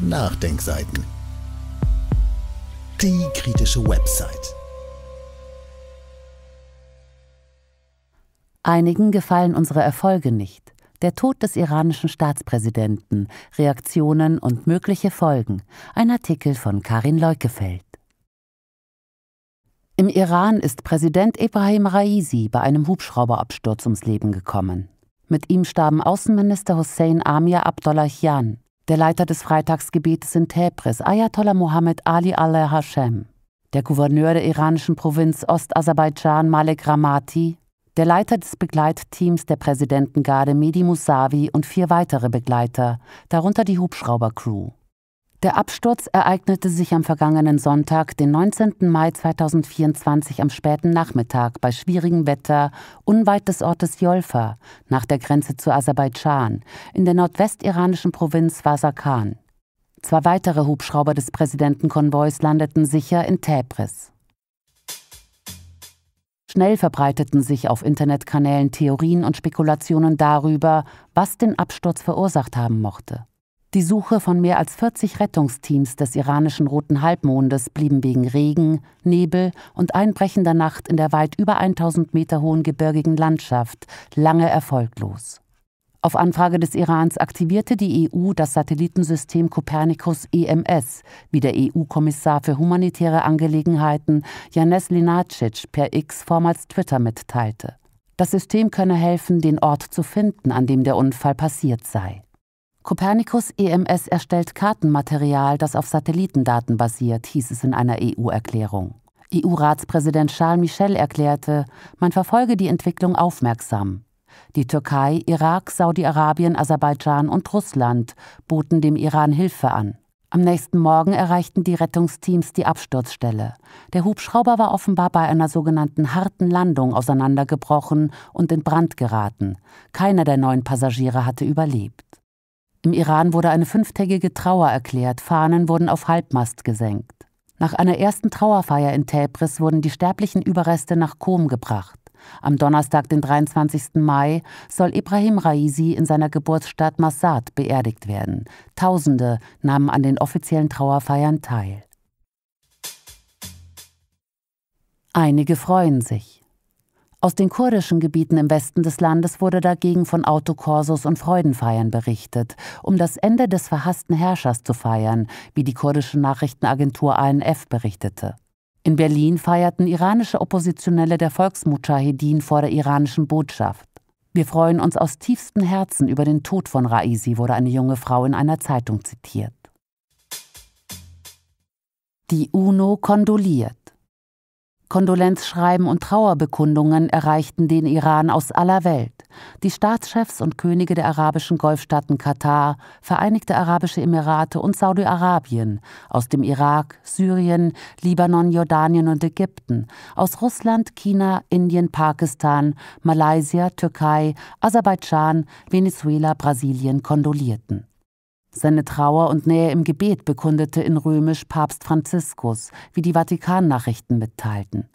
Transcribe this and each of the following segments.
Nachdenkseiten. Die kritische Website. Einigen gefallen unsere Erfolge nicht. Der Tod des iranischen Staatspräsidenten, Reaktionen und mögliche Folgen. Ein Artikel von Karin Leukefeld. Im Iran ist Präsident Ibrahim Raisi bei einem Hubschrauberabsturz ums Leben gekommen. Mit ihm starben Außenminister Hussein Amir Abdollahian, der Leiter des Freitagsgebetes in Tebris, Ayatollah Mohammed Ali al-Hashem, der Gouverneur der iranischen Provinz Ostaserbaidschan Malek Ramati der Leiter des Begleitteams der Präsidentengarde Mehdi Mousavi und vier weitere Begleiter, darunter die Hubschraubercrew. Der Absturz ereignete sich am vergangenen Sonntag, den 19. Mai 2024 am späten Nachmittag bei schwierigem Wetter unweit des Ortes Jolfa, nach der Grenze zu Aserbaidschan, in der nordwestiranischen Provinz Vasakan. Zwei weitere Hubschrauber des Präsidentenkonvois landeten sicher in Täbris. Schnell verbreiteten sich auf Internetkanälen Theorien und Spekulationen darüber, was den Absturz verursacht haben mochte. Die Suche von mehr als 40 Rettungsteams des iranischen Roten Halbmondes blieben wegen Regen, Nebel und einbrechender Nacht in der weit über 1000 Meter hohen gebirgigen Landschaft lange erfolglos. Auf Anfrage des Irans aktivierte die EU das Satellitensystem Copernicus EMS, wie der EU-Kommissar für humanitäre Angelegenheiten Janes Linacic per X vormals Twitter mitteilte. Das System könne helfen, den Ort zu finden, an dem der Unfall passiert sei. Copernicus EMS erstellt Kartenmaterial, das auf Satellitendaten basiert, hieß es in einer EU-Erklärung. EU-Ratspräsident Charles Michel erklärte, man verfolge die Entwicklung aufmerksam. Die Türkei, Irak, Saudi-Arabien, Aserbaidschan und Russland boten dem Iran Hilfe an. Am nächsten Morgen erreichten die Rettungsteams die Absturzstelle. Der Hubschrauber war offenbar bei einer sogenannten harten Landung auseinandergebrochen und in Brand geraten. Keiner der neun Passagiere hatte überlebt. Im Iran wurde eine fünftägige Trauer erklärt, Fahnen wurden auf Halbmast gesenkt. Nach einer ersten Trauerfeier in Täbris wurden die sterblichen Überreste nach Qom gebracht. Am Donnerstag, den 23. Mai, soll Ibrahim Raisi in seiner Geburtsstadt Massad beerdigt werden. Tausende nahmen an den offiziellen Trauerfeiern teil. Einige freuen sich. Aus den kurdischen Gebieten im Westen des Landes wurde dagegen von Autokorsos und Freudenfeiern berichtet, um das Ende des verhassten Herrschers zu feiern, wie die kurdische Nachrichtenagentur ANF berichtete. In Berlin feierten iranische Oppositionelle der Volksmudschahedin vor der iranischen Botschaft. Wir freuen uns aus tiefstem Herzen über den Tod von Raisi, wurde eine junge Frau in einer Zeitung zitiert. Die UNO kondoliert. Kondolenzschreiben und Trauerbekundungen erreichten den Iran aus aller Welt. Die Staatschefs und Könige der arabischen Golfstaaten Katar, Vereinigte Arabische Emirate und Saudi-Arabien, aus dem Irak, Syrien, Libanon, Jordanien und Ägypten, aus Russland, China, Indien, Pakistan, Malaysia, Türkei, Aserbaidschan, Venezuela, Brasilien kondolierten. Seine Trauer und Nähe im Gebet bekundete in Römisch Papst Franziskus, wie die Vatikan-Nachrichten mitteilten.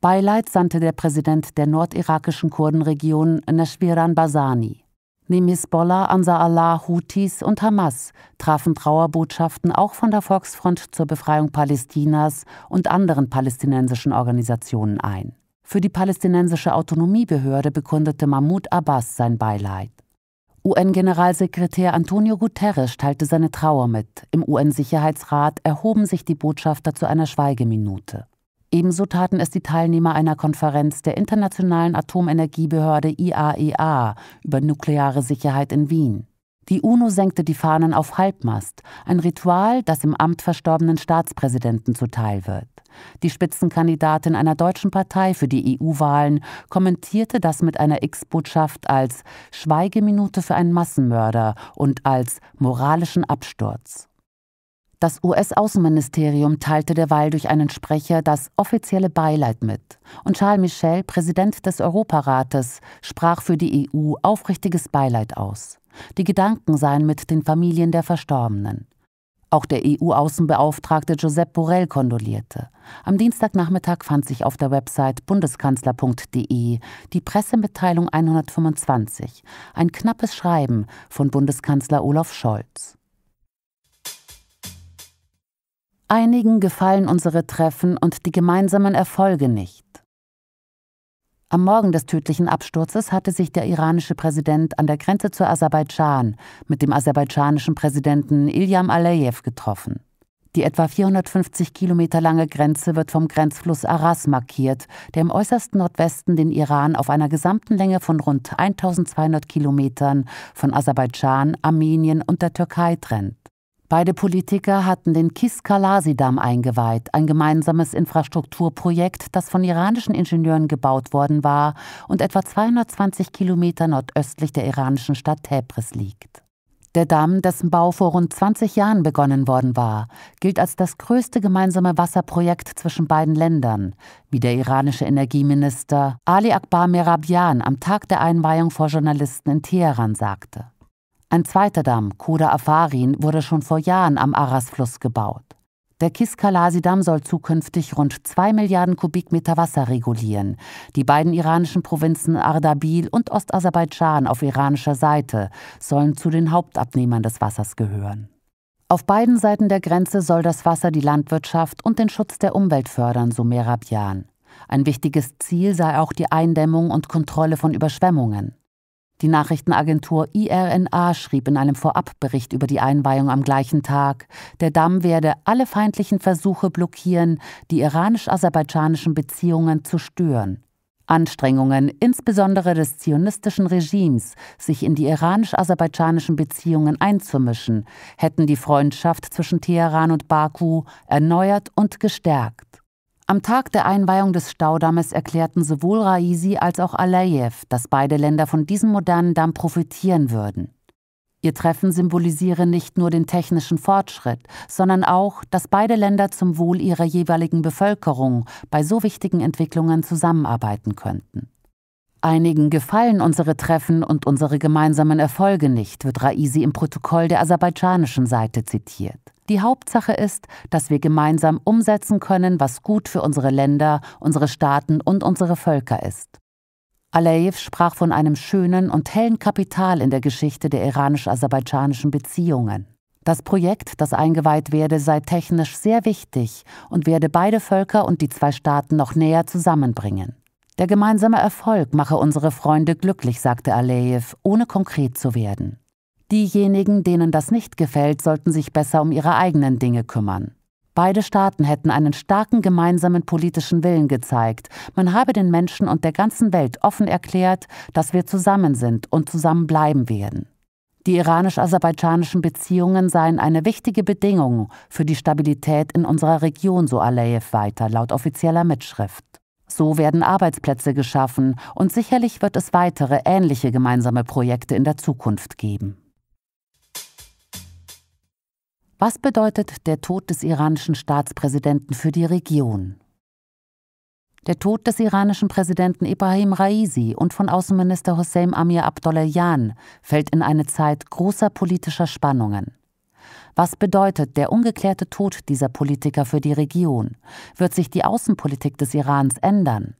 Beileid sandte der Präsident der nordirakischen Kurdenregion Nashviran Basani. Neben Hisbollah, Ansar Allah, Houthis und Hamas trafen Trauerbotschaften auch von der Volksfront zur Befreiung Palästinas und anderen palästinensischen Organisationen ein. Für die palästinensische Autonomiebehörde bekundete Mahmoud Abbas sein Beileid. UN-Generalsekretär Antonio Guterres teilte seine Trauer mit. Im UN-Sicherheitsrat erhoben sich die Botschafter zu einer Schweigeminute. Ebenso taten es die Teilnehmer einer Konferenz der Internationalen Atomenergiebehörde IAEA e über nukleare Sicherheit in Wien. Die UNO senkte die Fahnen auf Halbmast, ein Ritual, das im Amt verstorbenen Staatspräsidenten zuteil wird. Die Spitzenkandidatin einer deutschen Partei für die EU-Wahlen kommentierte das mit einer X-Botschaft als Schweigeminute für einen Massenmörder und als moralischen Absturz. Das US-Außenministerium teilte derweil durch einen Sprecher das offizielle Beileid mit. Und Charles Michel, Präsident des Europarates, sprach für die EU aufrichtiges Beileid aus. Die Gedanken seien mit den Familien der Verstorbenen. Auch der EU-Außenbeauftragte Josep Borrell kondolierte. Am Dienstagnachmittag fand sich auf der Website bundeskanzler.de die Pressemitteilung 125, ein knappes Schreiben von Bundeskanzler Olaf Scholz. Einigen gefallen unsere Treffen und die gemeinsamen Erfolge nicht. Am Morgen des tödlichen Absturzes hatte sich der iranische Präsident an der Grenze zu Aserbaidschan mit dem aserbaidschanischen Präsidenten Ilyam Aliyev getroffen. Die etwa 450 Kilometer lange Grenze wird vom Grenzfluss Aras markiert, der im äußersten Nordwesten den Iran auf einer gesamten Länge von rund 1200 Kilometern von Aserbaidschan, Armenien und der Türkei trennt. Beide Politiker hatten den Kiskalasi-Damm eingeweiht, ein gemeinsames Infrastrukturprojekt, das von iranischen Ingenieuren gebaut worden war und etwa 220 Kilometer nordöstlich der iranischen Stadt Tebris liegt. Der Damm, dessen Bau vor rund 20 Jahren begonnen worden war, gilt als das größte gemeinsame Wasserprojekt zwischen beiden Ländern, wie der iranische Energieminister Ali Akbar Merabian am Tag der Einweihung vor Journalisten in Teheran sagte. Ein zweiter Damm, Koda Afarin, wurde schon vor Jahren am Arasfluss gebaut. Der Kiskalasi-Damm soll zukünftig rund 2 Milliarden Kubikmeter Wasser regulieren. Die beiden iranischen Provinzen Ardabil und Ostaserbaidschan auf iranischer Seite sollen zu den Hauptabnehmern des Wassers gehören. Auf beiden Seiten der Grenze soll das Wasser die Landwirtschaft und den Schutz der Umwelt fördern, so Merabian. Ein wichtiges Ziel sei auch die Eindämmung und Kontrolle von Überschwemmungen. Die Nachrichtenagentur IRNA schrieb in einem Vorabbericht über die Einweihung am gleichen Tag, der Damm werde alle feindlichen Versuche blockieren, die iranisch-aserbaidschanischen Beziehungen zu stören. Anstrengungen, insbesondere des zionistischen Regimes, sich in die iranisch-aserbaidschanischen Beziehungen einzumischen, hätten die Freundschaft zwischen Teheran und Baku erneuert und gestärkt. Am Tag der Einweihung des Staudammes erklärten sowohl Raisi als auch Alayev, dass beide Länder von diesem modernen Damm profitieren würden. Ihr Treffen symbolisiere nicht nur den technischen Fortschritt, sondern auch, dass beide Länder zum Wohl ihrer jeweiligen Bevölkerung bei so wichtigen Entwicklungen zusammenarbeiten könnten. Einigen gefallen unsere Treffen und unsere gemeinsamen Erfolge nicht, wird Raisi im Protokoll der aserbaidschanischen Seite zitiert. Die Hauptsache ist, dass wir gemeinsam umsetzen können, was gut für unsere Länder, unsere Staaten und unsere Völker ist. Aleyev sprach von einem schönen und hellen Kapital in der Geschichte der iranisch-aserbaidschanischen Beziehungen. Das Projekt, das eingeweiht werde, sei technisch sehr wichtig und werde beide Völker und die zwei Staaten noch näher zusammenbringen. Der gemeinsame Erfolg mache unsere Freunde glücklich, sagte Aleyev, ohne konkret zu werden. Diejenigen, denen das nicht gefällt, sollten sich besser um ihre eigenen Dinge kümmern. Beide Staaten hätten einen starken gemeinsamen politischen Willen gezeigt. Man habe den Menschen und der ganzen Welt offen erklärt, dass wir zusammen sind und zusammen bleiben werden. Die iranisch-aserbaidschanischen Beziehungen seien eine wichtige Bedingung für die Stabilität in unserer Region, so Aleyev weiter, laut offizieller Mitschrift. So werden Arbeitsplätze geschaffen und sicherlich wird es weitere ähnliche gemeinsame Projekte in der Zukunft geben. Was bedeutet der Tod des iranischen Staatspräsidenten für die Region? Der Tod des iranischen Präsidenten Ibrahim Raisi und von Außenminister Hossein Amir Abdollahian fällt in eine Zeit großer politischer Spannungen. Was bedeutet der ungeklärte Tod dieser Politiker für die Region? Wird sich die Außenpolitik des Irans ändern?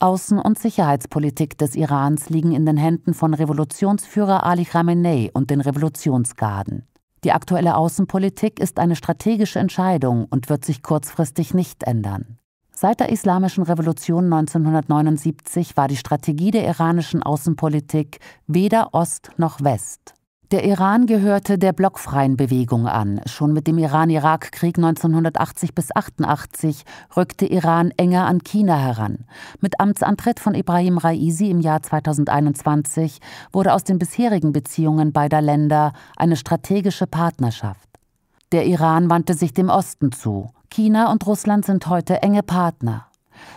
Außen- und Sicherheitspolitik des Irans liegen in den Händen von Revolutionsführer Ali Khamenei und den Revolutionsgarden. Die aktuelle Außenpolitik ist eine strategische Entscheidung und wird sich kurzfristig nicht ändern. Seit der Islamischen Revolution 1979 war die Strategie der iranischen Außenpolitik weder Ost noch West. Der Iran gehörte der blockfreien Bewegung an. Schon mit dem Iran-Irak-Krieg 1980 bis 88 rückte Iran enger an China heran. Mit Amtsantritt von Ibrahim Raisi im Jahr 2021 wurde aus den bisherigen Beziehungen beider Länder eine strategische Partnerschaft. Der Iran wandte sich dem Osten zu. China und Russland sind heute enge Partner.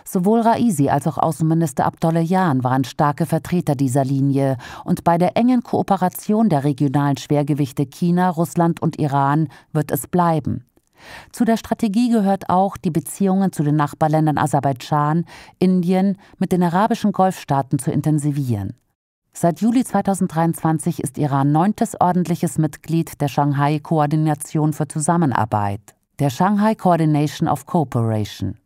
Sowohl Raisi als auch Außenminister Abdollahian waren starke Vertreter dieser Linie und bei der engen Kooperation der regionalen Schwergewichte China, Russland und Iran wird es bleiben. Zu der Strategie gehört auch, die Beziehungen zu den Nachbarländern Aserbaidschan, Indien mit den arabischen Golfstaaten zu intensivieren. Seit Juli 2023 ist Iran neuntes ordentliches Mitglied der Shanghai Koordination für Zusammenarbeit, der Shanghai Coordination of Cooperation.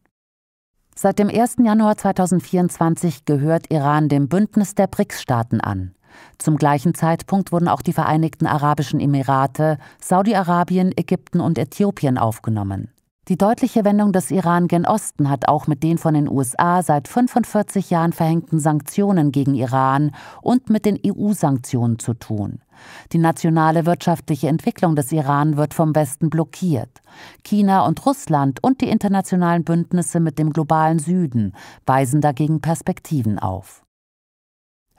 Seit dem 1. Januar 2024 gehört Iran dem Bündnis der BRICS-Staaten an. Zum gleichen Zeitpunkt wurden auch die Vereinigten Arabischen Emirate, Saudi-Arabien, Ägypten und Äthiopien aufgenommen. Die deutliche Wendung des Iran gen Osten hat auch mit den von den USA seit 45 Jahren verhängten Sanktionen gegen Iran und mit den EU-Sanktionen zu tun. Die nationale wirtschaftliche Entwicklung des Iran wird vom Westen blockiert. China und Russland und die internationalen Bündnisse mit dem globalen Süden weisen dagegen Perspektiven auf.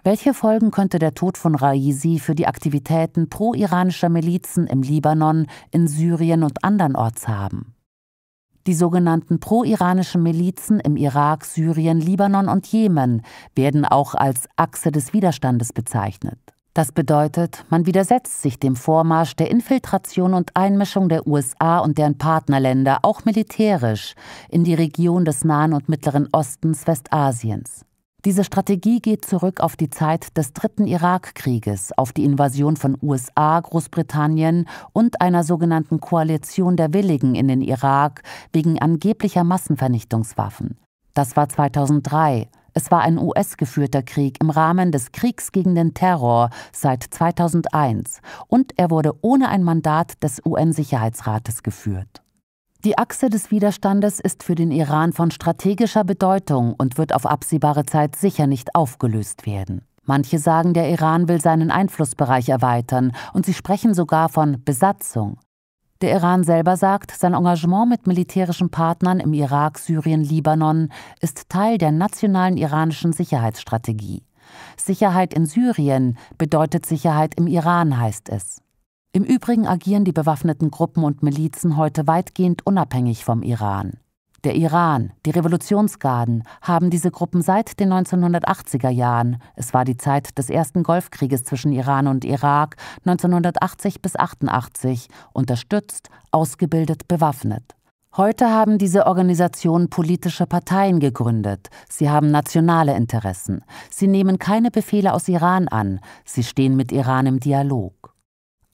Welche Folgen könnte der Tod von Raisi für die Aktivitäten pro-iranischer Milizen im Libanon, in Syrien und andernorts haben? Die sogenannten pro-iranischen Milizen im Irak, Syrien, Libanon und Jemen werden auch als Achse des Widerstandes bezeichnet. Das bedeutet, man widersetzt sich dem Vormarsch der Infiltration und Einmischung der USA und deren Partnerländer auch militärisch in die Region des Nahen und Mittleren Ostens Westasiens. Diese Strategie geht zurück auf die Zeit des dritten Irakkrieges, auf die Invasion von USA, Großbritannien und einer sogenannten Koalition der Willigen in den Irak wegen angeblicher Massenvernichtungswaffen. Das war 2003. Es war ein US-geführter Krieg im Rahmen des Kriegs gegen den Terror seit 2001 und er wurde ohne ein Mandat des UN-Sicherheitsrates geführt. Die Achse des Widerstandes ist für den Iran von strategischer Bedeutung und wird auf absehbare Zeit sicher nicht aufgelöst werden. Manche sagen, der Iran will seinen Einflussbereich erweitern und sie sprechen sogar von Besatzung. Der Iran selber sagt, sein Engagement mit militärischen Partnern im Irak, Syrien, Libanon ist Teil der nationalen iranischen Sicherheitsstrategie. Sicherheit in Syrien bedeutet Sicherheit im Iran, heißt es. Im Übrigen agieren die bewaffneten Gruppen und Milizen heute weitgehend unabhängig vom Iran. Der Iran, die Revolutionsgarden haben diese Gruppen seit den 1980er Jahren, es war die Zeit des ersten Golfkrieges zwischen Iran und Irak 1980 bis 88, unterstützt, ausgebildet, bewaffnet. Heute haben diese Organisationen politische Parteien gegründet. Sie haben nationale Interessen. Sie nehmen keine Befehle aus Iran an. Sie stehen mit Iran im Dialog.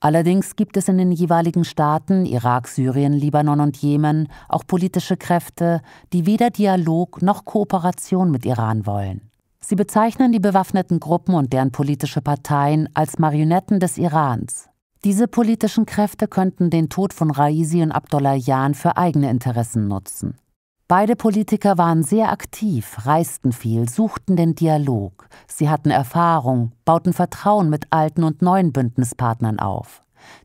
Allerdings gibt es in den jeweiligen Staaten Irak, Syrien, Libanon und Jemen auch politische Kräfte, die weder Dialog noch Kooperation mit Iran wollen. Sie bezeichnen die bewaffneten Gruppen und deren politische Parteien als Marionetten des Irans. Diese politischen Kräfte könnten den Tod von Raisi und Abdollahian für eigene Interessen nutzen. Beide Politiker waren sehr aktiv, reisten viel, suchten den Dialog. Sie hatten Erfahrung, bauten Vertrauen mit alten und neuen Bündnispartnern auf.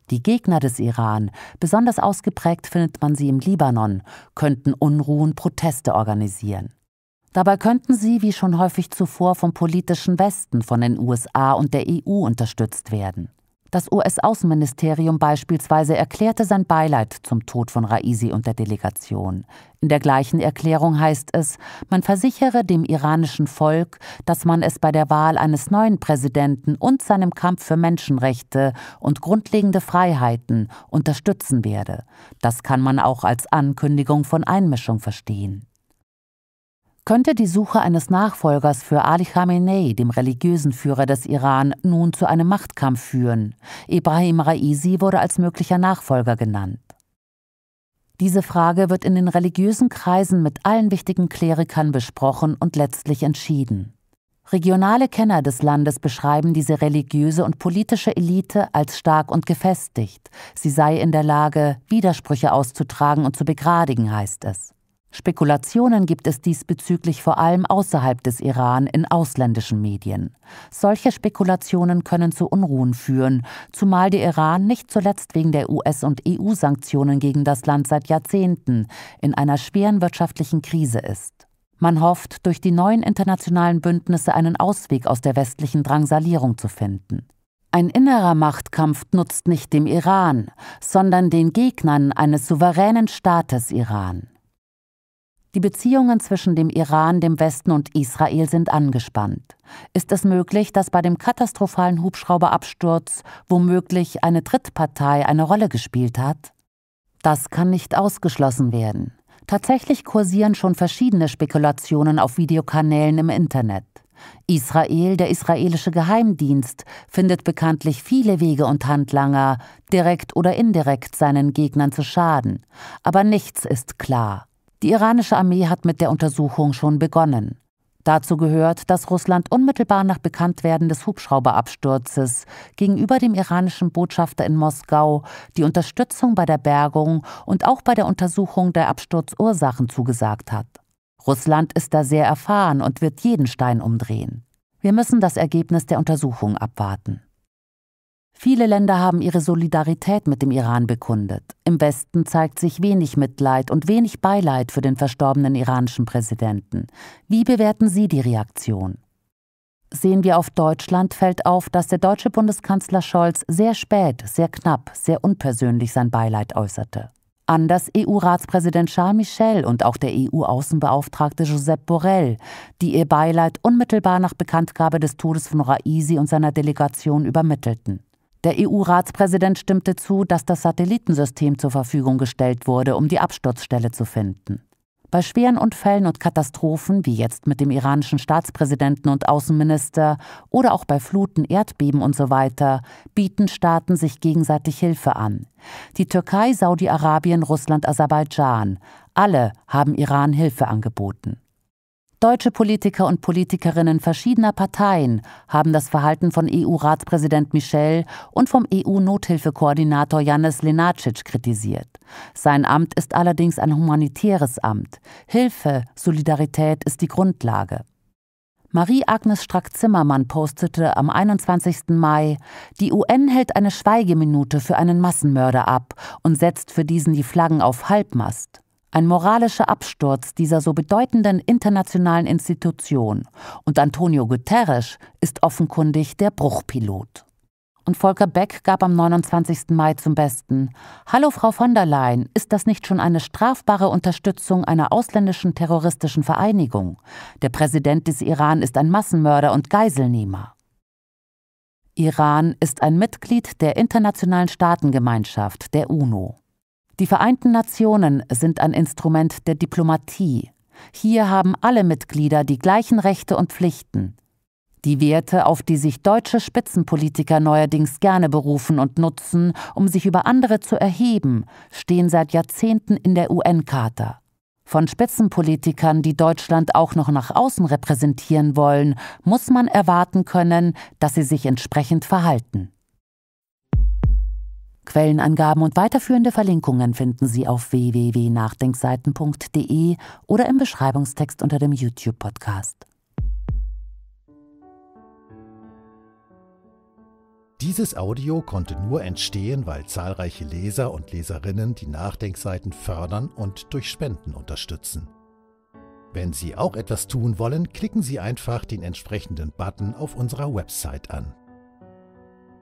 Die Gegner des Iran, besonders ausgeprägt findet man sie im Libanon, könnten Unruhen, Proteste organisieren. Dabei könnten sie, wie schon häufig zuvor, vom politischen Westen, von den USA und der EU unterstützt werden. Das US-Außenministerium beispielsweise erklärte sein Beileid zum Tod von Raisi und der Delegation. In der gleichen Erklärung heißt es, man versichere dem iranischen Volk, dass man es bei der Wahl eines neuen Präsidenten und seinem Kampf für Menschenrechte und grundlegende Freiheiten unterstützen werde. Das kann man auch als Ankündigung von Einmischung verstehen. Könnte die Suche eines Nachfolgers für Ali Khamenei, dem religiösen Führer des Iran, nun zu einem Machtkampf führen? Ibrahim Raisi wurde als möglicher Nachfolger genannt. Diese Frage wird in den religiösen Kreisen mit allen wichtigen Klerikern besprochen und letztlich entschieden. Regionale Kenner des Landes beschreiben diese religiöse und politische Elite als stark und gefestigt. Sie sei in der Lage, Widersprüche auszutragen und zu begradigen, heißt es. Spekulationen gibt es diesbezüglich vor allem außerhalb des Iran in ausländischen Medien. Solche Spekulationen können zu Unruhen führen, zumal der Iran nicht zuletzt wegen der US- und EU-Sanktionen gegen das Land seit Jahrzehnten in einer schweren wirtschaftlichen Krise ist. Man hofft, durch die neuen internationalen Bündnisse einen Ausweg aus der westlichen Drangsalierung zu finden. Ein innerer Machtkampf nutzt nicht dem Iran, sondern den Gegnern eines souveränen Staates Iran. Die Beziehungen zwischen dem Iran, dem Westen und Israel sind angespannt. Ist es möglich, dass bei dem katastrophalen Hubschrauberabsturz womöglich eine Drittpartei eine Rolle gespielt hat? Das kann nicht ausgeschlossen werden. Tatsächlich kursieren schon verschiedene Spekulationen auf Videokanälen im Internet. Israel, der israelische Geheimdienst, findet bekanntlich viele Wege und Handlanger, direkt oder indirekt seinen Gegnern zu schaden. Aber nichts ist klar. Die iranische Armee hat mit der Untersuchung schon begonnen. Dazu gehört, dass Russland unmittelbar nach Bekanntwerden des Hubschrauberabsturzes gegenüber dem iranischen Botschafter in Moskau die Unterstützung bei der Bergung und auch bei der Untersuchung der Absturzursachen zugesagt hat. Russland ist da sehr erfahren und wird jeden Stein umdrehen. Wir müssen das Ergebnis der Untersuchung abwarten. Viele Länder haben ihre Solidarität mit dem Iran bekundet. Im Westen zeigt sich wenig Mitleid und wenig Beileid für den verstorbenen iranischen Präsidenten. Wie bewerten Sie die Reaktion? Sehen wir auf Deutschland, fällt auf, dass der deutsche Bundeskanzler Scholz sehr spät, sehr knapp, sehr unpersönlich sein Beileid äußerte. Anders EU-Ratspräsident Charles Michel und auch der EU-Außenbeauftragte Josep Borrell, die ihr Beileid unmittelbar nach Bekanntgabe des Todes von Raisi und seiner Delegation übermittelten. Der EU-Ratspräsident stimmte zu, dass das Satellitensystem zur Verfügung gestellt wurde, um die Absturzstelle zu finden. Bei schweren Unfällen und Katastrophen, wie jetzt mit dem iranischen Staatspräsidenten und Außenminister oder auch bei Fluten, Erdbeben usw., so bieten Staaten sich gegenseitig Hilfe an. Die Türkei, Saudi-Arabien, Russland, Aserbaidschan, alle haben Iran Hilfe angeboten. Deutsche Politiker und Politikerinnen verschiedener Parteien haben das Verhalten von EU-Ratspräsident Michel und vom EU-Nothilfekoordinator Janis Lenacic kritisiert. Sein Amt ist allerdings ein humanitäres Amt. Hilfe, Solidarität ist die Grundlage. Marie-Agnes Strack-Zimmermann postete am 21. Mai, die UN hält eine Schweigeminute für einen Massenmörder ab und setzt für diesen die Flaggen auf Halbmast. Ein moralischer Absturz dieser so bedeutenden internationalen Institution. Und Antonio Guterres ist offenkundig der Bruchpilot. Und Volker Beck gab am 29. Mai zum Besten: Hallo Frau von der Leyen, ist das nicht schon eine strafbare Unterstützung einer ausländischen terroristischen Vereinigung? Der Präsident des Iran ist ein Massenmörder und Geiselnehmer. Iran ist ein Mitglied der internationalen Staatengemeinschaft, der UNO. Die Vereinten Nationen sind ein Instrument der Diplomatie. Hier haben alle Mitglieder die gleichen Rechte und Pflichten. Die Werte, auf die sich deutsche Spitzenpolitiker neuerdings gerne berufen und nutzen, um sich über andere zu erheben, stehen seit Jahrzehnten in der UN-Charta. Von Spitzenpolitikern, die Deutschland auch noch nach außen repräsentieren wollen, muss man erwarten können, dass sie sich entsprechend verhalten. Quellenangaben und weiterführende Verlinkungen finden Sie auf www.nachdenkseiten.de oder im Beschreibungstext unter dem YouTube-Podcast. Dieses Audio konnte nur entstehen, weil zahlreiche Leser und Leserinnen die Nachdenkseiten fördern und durch Spenden unterstützen. Wenn Sie auch etwas tun wollen, klicken Sie einfach den entsprechenden Button auf unserer Website an.